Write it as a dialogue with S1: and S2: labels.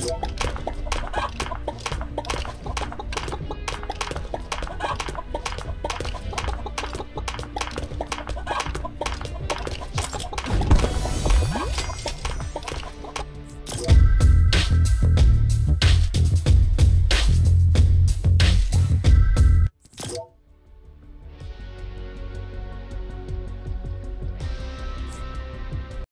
S1: Yeah.